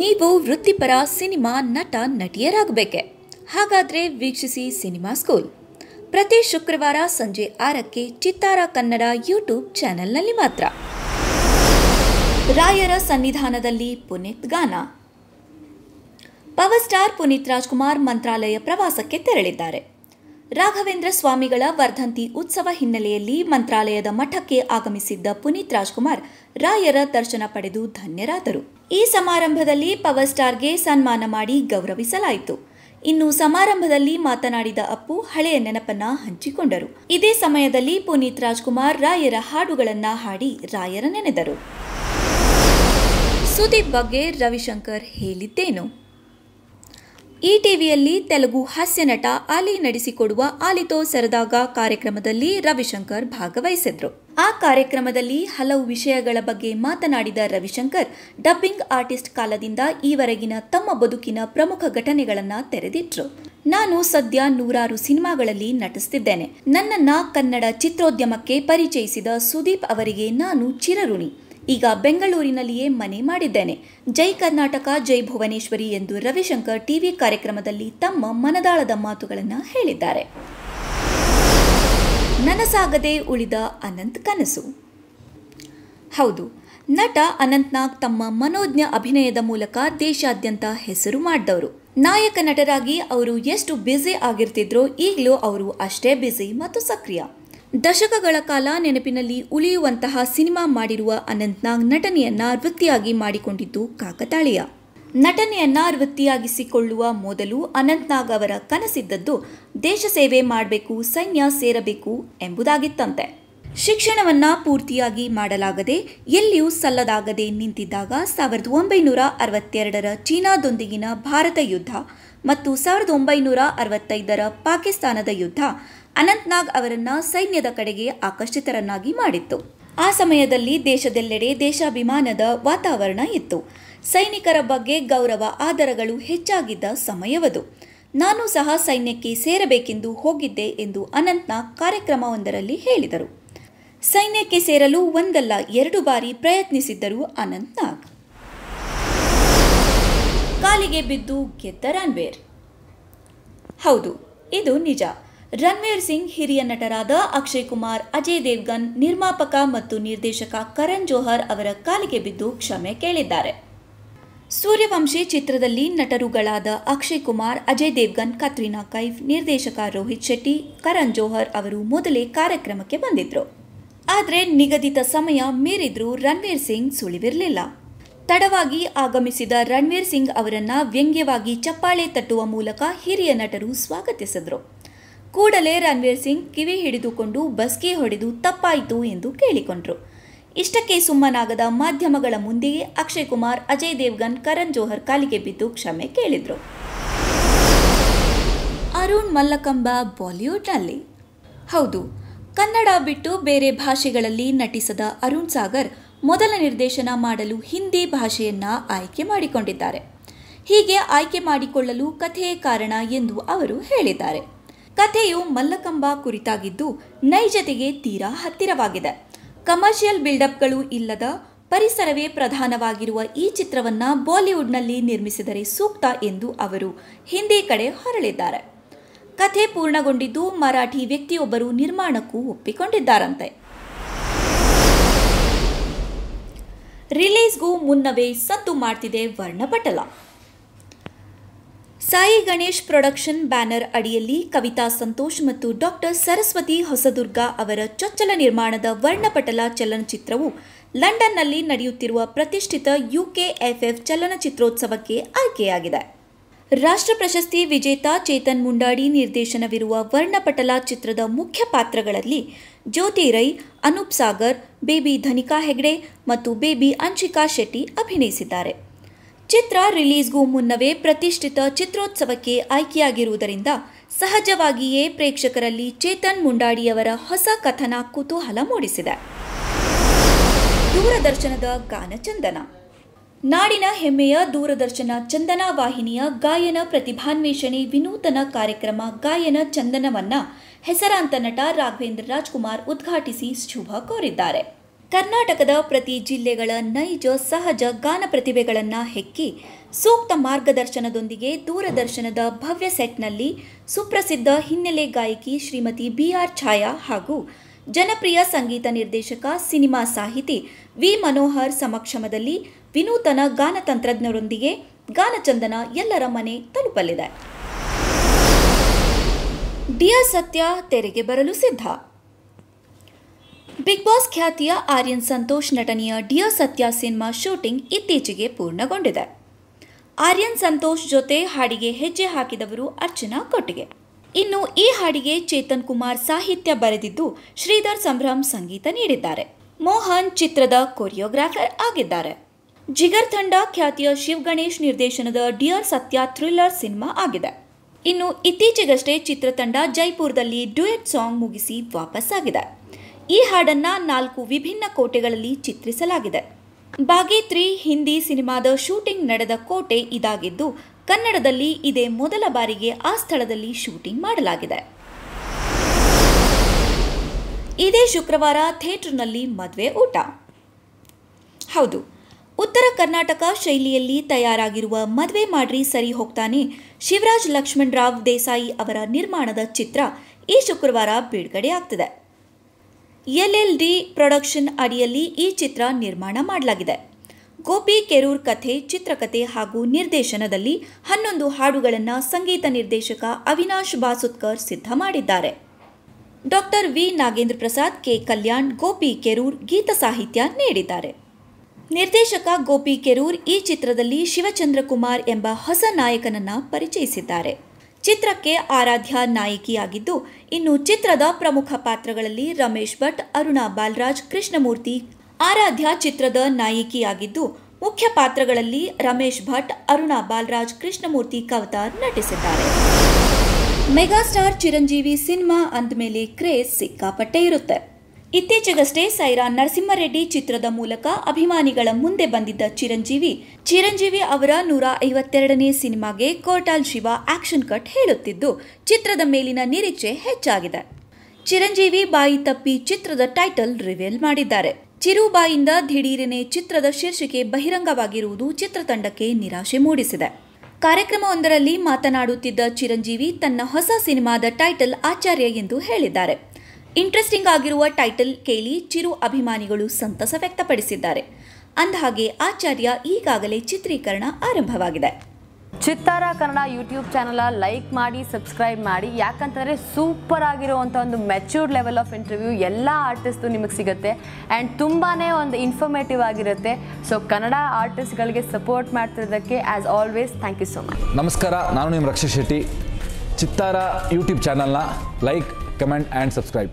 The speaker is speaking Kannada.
ನೀವು ವೃತ್ತಿಪರ ಸಿನಿಮಾ ನಟ ನಟಿಯರಾಗಬೇಕೆ? ಹಾಗಾದ್ರೆ ವೀಕ್ಷಿಸಿ ಸಿನಿಮಾ ಸ್ಕೂಲ್. ಪ್ರತಿ ಶುಕ್ರವಾರ ಸಂಜೆ ಆರಕ್ಕೆ ಚಿತ್ತಾರ ಕನ್ನಡ ಯೂಟ್ಯೂಬ್ ಚಾನೆಲ್ನಲ್ಲಿ ಮಾತ್ರ. ರಾಯರ ಸನ್ನಿಧಾನದಲ್ಲಿ ಪುನೀತ್ ಗಾನ. ಪವರ್ ಸ್ಟಾರ್ ಪುನೀತ್ ರಾಜ್ಕುಮಾರ್ ಮಂತ್ರಾಲಯ ಪ್ರವಾಸಕ್ಕೆ ತೆರಳಿದ್ದಾರೆ. ರಾಘವೇಂದ್ರ ಸ್ವಾಮಿಗಳ ವರ್ಧಂತಿ ಉತ್ಸವ ಹಿನ್ನೆಲೆಯಲ್ಲಿ ಮಂತ್ರಾಲಯದ ಮಠಕ್ಕೆ ಆಗಮಿಸಿದ್ದ ಪುನೀತ್ ರಾಜ್ಕುಮಾರ್ ರಾಯರ ದರ್ಶನ ಪಡೆದು ಧನ್ಯರಾದರು. ಈ ಸಮಾರಂಭದಲ್ಲಿ ಪವರ್ ಸ್ಟಾರ್ಗೆ ಸನ್ಮಾನ ಮಾಡಿ ಗೌರವಿಸಲಾಯಿತು. ಇನ್ನು ಸಮಾರಂಭದಲ್ಲಿ ಮಾತನಾಡಿದ ಅಪ್ಪು ಹಳೆಯ ನೆನಪನ್ನ ಹಂಚಿಕೊಂಡರು. ಇದೇ ಸಮಯದಲ್ಲಿ ಪುನೀತ್ ರಾಜ್ಕುಮಾರ್ ರಾಯರ ಹಾಡುಗಳನ್ನ ಹಾಡಿ ರಾಯರ ನೆನೆದರು ಸುದೀಪ್ ಬಗ್ಗೆ ರವಿಶಂಕರ್ ಹೇಳಿದ್ದೇನು? ಈ ಟಿವಿಯಲ್ಲಿ ತೆಲುಗು ಹಾಸ್ಯ ನಟ ಆಲಿ ನಡೆಸಿಕೊಡುವ ಆಲಿತೋ ಸರದಾಗ ಕಾರ್ಯಕ್ರಮದಲ್ಲಿ ರವಿಶಂಕರ್ ಭಾಗವಹಿಸಿದ್ರು. ಆ ಕಾರ್ಯಕ್ರಮದಲ್ಲಿ ಹಲವು ವಿಷಯಗಳ ಬಗ್ಗೆ ಮಾತನಾಡಿದ ರವಿಶಂಕರ್, ಡಬ್ಬಿಂಗ್ ಆರ್ಟಿಸ್ಟ್ ಕಾಲದಿಂದ ಈವರೆಗಿನ ತಮ್ಮ ಬದುಕಿನ ಪ್ರಮುಖ ಘಟನೆಗಳನ್ನ ತೆರೆದಿಟ್ರು. ನಾನು ಸದ್ಯ ನೂರಾರು ಸಿನಿಮಾಗಳಲ್ಲಿ ನಟಿಸ್ತಿದ್ದೇನೆ. ನನ್ನನ್ನ ಕನ್ನಡ ಚಿತ್ರೋದ್ಯಮಕ್ಕೆ ಪರಿಚಯಿಸಿದ ಸುದೀಪ್ ಅವರಿಗೆ ನಾನು ಚಿರಋಣಿ. ಈಗ ಬೆಂಗಳೂರಿನಲ್ಲಿಯೇ ಮನೆ ಮಾಡಿದ್ದೇನೆ. ಜೈ ಕರ್ನಾಟಕ, ಜೈ ಭುವನೇಶ್ವರಿ ಎಂದು ರವಿಶಂಕರ್ ಟಿವಿ ಕಾರ್ಯಕ್ರಮದಲ್ಲಿ ತಮ್ಮ ಮನದಾಳದ ಮಾತುಗಳನ್ನು ಹೇಳಿದ್ದಾರೆ. ನನಸಾಗದೆ ಉಳಿದ ಅನಂತ್ ಕನಸು. ಹೌದು, ನಟ ಅನಂತ್ನಾಗ್ ತಮ್ಮ ಮನೋಜ್ಞ ಅಭಿನಯದ ಮೂಲಕ ದೇಶಾದ್ಯಂತ ಹೆಸರು ಮಾಡಿದವರು. ನಾಯಕ ನಟರಾಗಿ ಅವರು ಎಷ್ಟು ಬ್ಯುಸಿ ಆಗಿರ್ತಿದ್ರೋ ಈಗಲೂ ಅವರು ಅಷ್ಟೇ ಬ್ಯುಸಿ ಮತ್ತು ಸಕ್ರಿಯ. ದಶಕಗಳ ಕಾಲ ನೆನಪಿನಲ್ಲಿ ಉಳಿಯುವಂತಹ ಸಿನಿಮಾ ಮಾಡಿರುವ ಅನಂತ್ನಾಗ್ ನಟನೆಯನ್ನ ವೃತ್ತಿಯಾಗಿ ಮಾಡಿಕೊಂಡಿದ್ದು ಕಾಕತಾಳೀಯ. ನಟನೆಯನ್ನ ವೃತ್ತಿಯಾಗಿಸಿಕೊಳ್ಳುವ ಮೊದಲು ಅನಂತ್ನಾಗ್ ಅವರ ಕನಸಿದ್ದದ್ದು ದೇಶ ಸೇವೆ ಮಾಡಬೇಕು, ಸೈನ್ಯ ಸೇರಬೇಕು ಎಂಬುದಾಗಿತ್ತಂತೆ. ಶಿಕ್ಷಣವನ್ನ ಪೂರ್ತಿಯಾಗಿ ಮಾಡಲಾಗದೆ ಎಲ್ಲಿಯೂ ಸಲ್ಲದಾಗದೆ ನಿಂತಿದ್ದಾಗ ಸಾವಿರದ ಒಂಬೈನೂರ ಅರವತ್ತೆರಡರ ಚೀನಾದೊಂದಿಗಿನ ಭಾರತ ಯುದ್ಧ ಮತ್ತು ಸಾವಿರದ ಒಂಬೈನೂರ ಅರವತ್ತೈದರ ಪಾಕಿಸ್ತಾನದ ಯುದ್ಧ ಅನಂತ್ನಾಗ್ ಅವರನ್ನ ಸೈನ್ಯದ ಕಡೆಗೆ ಆಕರ್ಷಿತರನ್ನಾಗಿ ಮಾಡಿತ್ತು. ಆ ಸಮಯದಲ್ಲಿ ದೇಶದೆಲ್ಲೆಡೆ ದೇಶಾಭಿಮಾನದ ವಾತಾವರಣ ಇತ್ತು. ಸೈನಿಕರ ಬಗ್ಗೆ ಗೌರವ, ಆದರಗಳು ಹೆಚ್ಚಾಗಿದ್ದ ಸಮಯವದು. ನಾನು ಸಹ ಸೈನ್ಯಕ್ಕೆ ಸೇರಬೇಕೆಂದು ಹೋಗಿದ್ದೆ ಎಂದು ಅನಂತ್ನಾಗ್ ಕಾರ್ಯಕ್ರಮವೊಂದರಲ್ಲಿ ಹೇಳಿದರು. ಸೈನ್ಯಕ್ಕೆ ಸೇರಲು ಒಂದಲ್ಲ, ಎರಡು ಬಾರಿ ಪ್ರಯತ್ನಿಸಿದ್ದರು ಅನಂತ್ನಾಗ್. ಕಾಲಿಗೆ ಬಿದ್ದು ಗೆದ್ದ ರಾನ್ವೇರ್ ಹೌದು, ಇದು ನಿಜ. ರಣವೀರ್ ಸಿಂಗ್ ಹಿರಿಯ ನಟರಾದ ಅಕ್ಷಯ್ ಕುಮಾರ್, ಅಜಯ್ ದೇವ್ಗನ್, ನಿರ್ಮಾಪಕ ಮತ್ತು ನಿರ್ದೇಶಕ ಕರಣ್ ಜೋಹರ್ ಅವರ ಕಾಲಿಗೆ ಬಿದ್ದು ಕ್ಷಮೆ ಕೇಳಿದ್ದಾರೆ. ಸೂರ್ಯವಂಶಿ ಚಿತ್ರದಲ್ಲಿ ನಟರುಗಳಾದ ಅಕ್ಷಯ್ ಕುಮಾರ್, ಅಜಯ್ ದೇವ್ಗನ್, ಕತ್ರಿನಾ ಕೈಫ್, ನಿರ್ದೇಶಕ ರೋಹಿತ್ ಶೆಟ್ಟಿ, ಕರಣ್ ಜೋಹರ್ ಅವರು ಮೊದಲೇ ಕಾರ್ಯಕ್ರಮಕ್ಕೆ ಬಂದಿದ್ರು. ಆದರೆ ನಿಗದಿತ ಸಮಯ ಮೀರಿದ್ರೂ ರಣವೀರ್ ಸಿಂಗ್ ಸುಳಿವಿರಲಿಲ್ಲ. ತಡವಾಗಿ ಆಗಮಿಸಿದ ರಣವೀರ್ ಸಿಂಗ್ ಅವರನ್ನ ವ್ಯಂಗ್ಯವಾಗಿ ಚಪ್ಪಾಳೆ ತಟ್ಟುವ ಮೂಲಕ ಹಿರಿಯ ನಟರು ಸ್ವಾಗತಿಸಿದ್ರು. ಕೂಡಲೇ ರಣವೀರ್ ಸಿಂಗ್ ಕಿವಿ ಹಿಡಿದುಕೊಂಡು ಬಸ್ಗೆ ಹೊಡೆದು ತಪ್ಪಾಯಿತು ಎಂದು ಕೇಳಿಕೊಂಡರು. ಇಷ್ಟಕ್ಕೆ ಸುಮ್ಮನಾಗದ ಮಾಧ್ಯಮಗಳ ಮುಂದೆಯೇ ಅಕ್ಷಯ್ ಕುಮಾರ್, ಅಜಯ್ ದೇವ್ಗನ್, ಕರಣ್ ಜೋಹರ್ ಕಾಲಿಗೆ ಬಿದ್ದು ಕ್ಷಮೆ ಕೇಳಿದರು. ಅರುಣ್ ಮಲ್ಲಕಂಬ ಬಾಲಿವುಡ್ನಲ್ಲಿ. ಹೌದು, ಕನ್ನಡ ಬಿಟ್ಟು ಬೇರೆ ಭಾಷೆಗಳಲ್ಲಿ ನಟಿಸದ ಅರುಣ್ ಸಾಗರ್ ಮೊದಲ ನಿರ್ದೇಶನ ಮಾಡಲು ಹಿಂದಿ ಭಾಷೆಯನ್ನ ಆಯ್ಕೆ ಮಾಡಿಕೊಂಡಿದ್ದಾರೆ. ಹೀಗೆ ಆಯ್ಕೆ ಮಾಡಿಕೊಳ್ಳಲು ಕಥೆಯೇ ಕಾರಣ ಎಂದು ಅವರು ಹೇಳಿದ್ದಾರೆ. ಕಥೆಯು ಮಲ್ಲಕಂಬ ಕುರಿತಾಗಿದ್ದು ನೈಜತೆಗೆ ತೀರಾ ಹತ್ತಿರವಾಗಿದೆ. ಕಮರ್ಷಿಯಲ್ ಬಿಲ್ಡಪ್ಗಳು ಇಲ್ಲದ ಪರಿಸರವೇ ಪ್ರಧಾನವಾಗಿರುವ ಈ ಚಿತ್ರವನ್ನ ಬಾಲಿವುಡ್ನಲ್ಲಿ ನಿರ್ಮಿಸಿದರೆ ಸೂಕ್ತ ಎಂದು ಅವರು ಹಿಂದಿ ಕಡೆ ಹೊರಳಿದ್ದಾರೆ. ಕಥೆ ಪೂರ್ಣಗೊಂಡಿದ್ದು ಮರಾಠಿ ವ್ಯಕ್ತಿಯೊಬ್ಬರು ನಿರ್ಮಾಣಕ್ಕೂ ಒಪ್ಪಿಕೊಂಡಿದ್ದಾರಂತೆ. ರಿಲೀಸ್ಗೂ ಮುನ್ನವೇ ಸದ್ದು ಮಾಡ್ತಿದೆ ವರ್ಣಪಟಲ. ಸಾಯಿ ಗಣೇಶ್ ಪ್ರೊಡಕ್ಷನ್ ಬ್ಯಾನರ್ ಅಡಿಯಲ್ಲಿ ಕವಿತಾ ಸಂತೋಷ್ ಮತ್ತು ಡಾಕ್ಟರ್ ಸರಸ್ವತಿ ಹೊಸದುರ್ಗ ಅವರ ಚೊಚ್ಚಲ ನಿರ್ಮಾಣದ ವರ್ಣಪಟಲ ಚಲನಚಿತ್ರವು ಲಂಡನ್ನಲ್ಲಿ ನಡೆಯುತ್ತಿರುವ ಪ್ರತಿಷ್ಠಿತ ಯುಕೆಎಫ್ಎಫ್ ಚಲನಚಿತ್ರೋತ್ಸವಕ್ಕೆ ಆಯ್ಕೆಯಾಗಿದೆ. ರಾಷ್ಟ್ರ ಪ್ರಶಸ್ತಿ ವಿಜೇತ ಚೇತನ್ ಮುಂಡಾಡಿ ನಿರ್ದೇಶನವಿರುವ ವರ್ಣಪಟಲ ಚಿತ್ರದ ಮುಖ್ಯ ಪಾತ್ರಗಳಲ್ಲಿ ಜ್ಯೋತಿ ರೈ, ಅನೂಪ್ ಸಾಗರ್, ಬೇಬಿ ಧನಿಕಾ ಹೆಗ್ಡೆ ಮತ್ತು ಬೇಬಿ ಅಂಶಿಕಾ ಶೆಟ್ಟಿ ಅಭಿನಯಿಸಿದ್ದಾರೆ. ಚಿತ್ರ ರಿಲೀಸ್ಗೂ ಮುನ್ನವೇ ಪ್ರತಿಷ್ಠಿತ ಚಿತ್ರೋತ್ಸವಕ್ಕೆ ಆಯ್ಕೆಯಾಗಿರುವುದರಿಂದ ಸಹಜವಾಗಿಯೇ ಪ್ರೇಕ್ಷಕರಲ್ಲಿ ಚೇತನ್ ಮುಂಡಾಡಿಯವರ ಹೊಸ ಕಥನ ಕುತೂಹಲ ಮೂಡಿಸಿದೆ. ದೂರದರ್ಶನದ ಗಾನಚಂದನ ನಾಡಿನ ಹೆಮ್ಮೆಯ ದೂರದರ್ಶನ ಚಂದನ ವಾಹಿನಿಯ ಗಾಯನ ಪ್ರತಿಭಾನ್ವೇಷಣೆ ವಿನೂತನ ಕಾರ್ಯಕ್ರಮ ಗಾಯನ ಚಂದನವನ್ನ ಹೆಸರಾಂತ ನಟ ರಾಘವೇಂದ್ರ ರಾಜ್ಕುಮಾರ್ ಉದ್ಘಾಟಿಸಿ ಶುಭ ಕೋರಿದ್ದಾರೆ. ಕರ್ನಾಟಕದ ಪ್ರತಿ ಜಿಲ್ಲೆಗಳ ನೈಜ ಸಹಜ ಗಾನ ಪ್ರತಿಭೆಗಳನ್ನು ಹೆಕ್ಕಿ ಸೂಕ್ತ ಮಾರ್ಗದರ್ಶನದೊಂದಿಗೆ ದೂರದರ್ಶನದ ಭವ್ಯ ಸೆಟ್ನಲ್ಲಿ ಸುಪ್ರಸಿದ್ಧ ಹಿನ್ನೆಲೆ ಗಾಯಕಿ ಶ್ರೀಮತಿ ಬಿ ಆರ್ ಛಾಯಾ ಹಾಗೂ ಜನಪ್ರಿಯ ಸಂಗೀತ ನಿರ್ದೇಶಕ ಸಿನಿಮಾ ಸಾಹಿತಿ ವಿ ಮನೋಹರ್ ಸಮಕ್ಷಮದಲ್ಲಿ ವಿನೂತನ ಗಾನ ತಂತ್ರಜ್ಞರೊಂದಿಗೆ ಗಾನಚಂದನ ಎಲ್ಲರ ಮನೆ ತಲುಪಲಿದೆ. ಡಿಯರ್ ಸತ್ಯ ತೆರೆಗೆ ಬರಲು ಸಿದ್ಧ. ಬಿಗ್ ಬಾಸ್ ಖ್ಯಾತಿಯ ಆರ್ಯನ್ ಸಂತೋಷ್ ನಟನೆಯ ಡಿಯರ್ ಸತ್ಯ ಸಿನಿಮಾ ಶೂಟಿಂಗ್ ಇತ್ತೀಚೆಗೆ ಪೂರ್ಣಗೊಂಡಿದೆ. ಆರ್ಯನ್ ಸಂತೋಷ್ ಜೊತೆ ಹಾಡಿಗೆ ಹೆಜ್ಜೆ ಹಾಕಿದವರು ಅರ್ಚನಾ ಕೊಟ್ಟಿಗೆ. ಇನ್ನು ಈ ಹಾಡಿಗೆ ಚೇತನ್ ಕುಮಾರ್ ಸಾಹಿತ್ಯ ಬರೆದಿದ್ದು ಶ್ರೀಧರ್ ಸಂಭ್ರಮ್ ಸಂಗೀತ ನೀಡಿದ್ದಾರೆ. ಮೋಹನ್ ಚಿತ್ರದ ಕೊರಿಯೋಗ್ರಾಫರ್ ಆಗಿದ್ದಾರೆ. ಜಿಗರ್ ತಂಡ ಖ್ಯಾತಿಯ ಶಿವ್ ಗಣೇಶ್ ನಿರ್ದೇಶನದ ಡಿಯರ್ ಸತ್ಯ ಥ್ರಿಲ್ಲರ್ ಸಿನಿಮಾ ಆಗಿದೆ. ಇನ್ನು ಇತ್ತೀಚೆಗಷ್ಟೇ ಚಿತ್ರತಂಡ ಜೈಪುರದಲ್ಲಿ ಡ್ಯೂಯೆಟ್ ಸಾಂಗ್ ಮುಗಿಸಿ ವಾಪಸ್ಸಾಗಿದೆ. ಈ ಹಾಡನ್ನ ನಾಲ್ಕು ವಿಭಿನ್ನ ಕೋಟೆಗಳಲ್ಲಿ ಚಿತ್ರಿಸಲಾಗಿದೆ. ಬಾಗೇತ್ರಿ ಹಿಂದಿ ಸಿನಿಮಾದ ಶೂಟಿಂಗ್ ನಡೆದ ಕೋಟೆ ಇದಾಗಿದ್ದು, ಕನ್ನಡದಲ್ಲಿ ಇದೇ ಮೊದಲ ಬಾರಿಗೆ ಆ ಸ್ಥಳದಲ್ಲಿ ಶೂಟಿಂಗ್ ಮಾಡಲಾಗಿದೆ. ಇದೇ ಶುಕ್ರವಾರ ಥಿಯೇಟರ್ನಲ್ಲಿ ಮದುವೆ ಊಟ. ಹೌದು, ಉತ್ತರ ಕರ್ನಾಟಕ ಶೈಲಿಯಲ್ಲಿ ತಯಾರಾಗಿರುವ ಮದುವೆ ಮಾಡ್ರಿ ಸರಿ ಹೋಗ್ತಾನೆ ಶಿವರಾಜ್ ಲಕ್ಷ್ಮಣ್ ರಾವ್ ದೇಸಾಯಿ ಅವರ ನಿರ್ಮಾಣದ ಚಿತ್ರ ಈ ಶುಕ್ರವಾರ ಬಿಡುಗಡೆ ಆಗ್ತಿದೆ ಎಲ್ ಡಿ ಪ್ರೊಡಕ್ಷನ್ ಅಡಿಯಲ್ಲಿ ಈ ಚಿತ್ರ ನಿರ್ಮಾಣ ಮಾಡಲಾಗಿದೆ. ಗೋಪಿ ಕೆರೂರ್ ಕಥೆ, ಚಿತ್ರಕಥೆ ಹಾಗೂ ನಿರ್ದೇಶನದಲ್ಲಿ ಹನ್ನೊಂದು ಹಾಡುಗಳನ್ನು ಸಂಗೀತ ನಿರ್ದೇಶಕ ಅವಿನಾಶ್ ಬಾಸುತ್ಕರ್ ಸಿದ್ಧ ಮಾಡಿದ್ದಾರೆ. Doctor V. Nagendra Prasad, K. Kalyan, Gopi Kerur ಗೀತ ಸಾಹಿತ್ಯ ನೀಡಿದ್ದಾರೆ. ನಿರ್ದೇಶಕ ಗೋಪಿ ಕೆರೂರ್ ಈ ಚಿತ್ರದಲ್ಲಿ ಶಿವಚಂದ್ರ ಕುಮಾರ್ ಎಂಬ ಹೊಸ ನಾಯಕನನ್ನ ಪರಿಚಯಿಸಿದ್ದಾರೆ. ಚಿತ್ರಕ್ಕೆ ಆರಾಧ್ಯ ನಾಯಕಿಯಾಗಿದ್ದು, ಇನ್ನು ಚಿತ್ರದ ಪ್ರಮುಖ ಪಾತ್ರಗಳಲ್ಲಿ ರಮೇಶ್ ಭಟ್, ಅರುಣಾ ಬಾಲರಾಜ್, ಕೃಷ್ಣಮೂರ್ತಿ, ಆರಾಧ್ಯ ಚಿತ್ರದ ನಾಯಕಿಯಾಗಿದ್ದು, ಮುಖ್ಯ ಪಾತ್ರಗಳಲ್ಲಿ ರಮೇಶ್ ಭಟ್, ಅರುಣಾ ಬಾಲರಾಜ್, ಕೃಷ್ಣಮೂರ್ತಿ ಕವತಾರ್ ನಟಿಸಿದ್ದಾರೆ. ಮೆಗಾಸ್ಟಾರ್ ಚಿರಂಜೀವಿ ಸಿನಿಮಾ ಅಂದಮೇಲೆ ಕ್ರೇಜ್ ಸಿಕ್ಕಾಪಟ್ಟೆ ಇರುತ್ತೆ. ಇತ್ತೀಚೆಗಷ್ಟೇ ಸೈರಾ ನರಸಿಂಹರೆಡ್ಡಿ ಚಿತ್ರದ ಮೂಲಕ ಅಭಿಮಾನಿಗಳ ಮುಂದೆ ಬಂದಿದ್ದ ಚಿರಂಜೀವಿ ಚಿರಂಜೀವಿ ಅವರ ನೂರ ಐವತ್ತೆರಡನೇ ಸಿನಿಮಾಗೆ ಕೋಟಾಲ್ ಶಿವ ಆಕ್ಷನ್ ಕಟ್ ಹೇಳುತ್ತಿದ್ದು, ಚಿತ್ರದ ಮೇಲಿನ ನಿರೀಕ್ಷೆ ಹೆಚ್ಚಾಗಿದೆ. ಚಿರಂಜೀವಿ ಬಾಯಿ ತಪ್ಪಿ ಚಿತ್ರದ ಟೈಟಲ್ ರಿವೀಲ್ ಮಾಡಿದ್ದಾರೆ. ಚಿರು ಬಾಯಿಂದ ದಿಢೀರನೆ ಚಿತ್ರದ ಶೀರ್ಷಿಕೆ ಬಹಿರಂಗವಾಗಿರುವುದು ಚಿತ್ರತಂಡಕ್ಕೆ ನಿರಾಶೆ ಮೂಡಿಸಿದೆ. ಕಾರ್ಯಕ್ರಮವೊಂದರಲ್ಲಿ ಮಾತನಾಡುತ್ತಿದ್ದ ಚಿರಂಜೀವಿ, ತನ್ನ ಹೊಸ ಸಿನಿಮಾದ ಟೈಟಲ್ ಆಚಾರ್ಯ ಎಂದು ಹೇಳಿದ್ದಾರೆ. ಇಂಟ್ರೆಸ್ಟಿಂಗ್ ಆಗಿರುವ ಟೈಟಲ್ ಕೇಳಿ ಚಿರು ಅಭಿಮಾನಿಗಳು ಸಂತಸ ವ್ಯಕ್ತಪಡಿಸಿದ್ದಾರೆ. ಅಂದಹಾಗೆ ಆಚಾರ್ಯ ಈಗಾಗಲೇ ಚಿತ್ರೀಕರಣ ಆರಂಭವಾಗಿದೆ. Chittara Kannada YouTube channel like ಮಾಡಿ ಸಬ್ಸ್ಕ್ರೈಬ್ ಮಾಡಿ ಯಾಕಂತಂದರೆ ಸೂಪರ್ ಆಗಿರುವಂಥ ಒಂದು ಮೆಚ್ಯೂರ್ಡ್ ಲೆವೆಲ್ ಆಫ್ ಇಂಟರ್ವ್ಯೂ ಎಲ್ಲ ಆರ್ಟಿಸ್ಟು ನಿಮಗೆ ಸಿಗುತ್ತೆ. ಆ್ಯಂಡ್ ತುಂಬಾ ಒಂದು ಇನ್ಫಾರ್ಮೇಟಿವ್ ಆಗಿರುತ್ತೆ. ಸೊ ಕನ್ನಡ ಆರ್ಟಿಸ್ಟ್ಗಳಿಗೆ support ಮಾಡ್ತಿರೋದಕ್ಕೆ as always thank you so much ನಮಸ್ಕಾರ ನಾನು ನಿಮ್ಮ ರಕ್ಷಿತ್ ಶೆಟ್ಟಿ. ಚಿತ್ತಾರ ಯೂಟ್ಯೂಬ್ ಚಾನಲ್ನ ಲೈಕ್ ಕಮೆಂಟ್ ಆ್ಯಂಡ್ ಸಬ್ಸ್ಕ್ರೈಬ್.